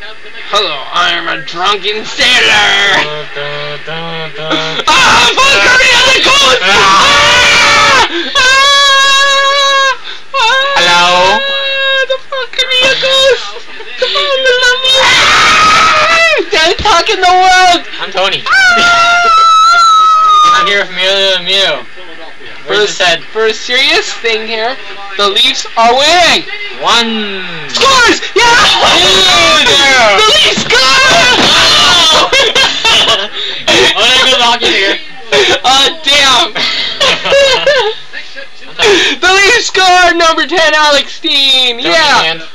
Hello, I am a drunken sailor. ah, fuck Kirby on the coast! Ah! Ah! Ah! Hello? The fucking Korea ghost! The fucking love you! Ah! Dead talk in the world! I'm Tony. Ah! I'm here with Mew Mew. For Where's a, his head? for a serious thing here, the Leafs are winning! One. Scores! Yeah! The Leafs score! Oh, there goes the here. Uh, damn! the Leafs score! Number 10, Alex Steen! Don't Yeah!